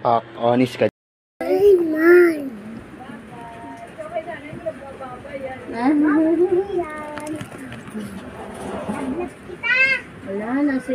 Ak, honest ka. Wala na si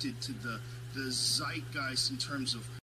connected to the the zeitgeist in terms of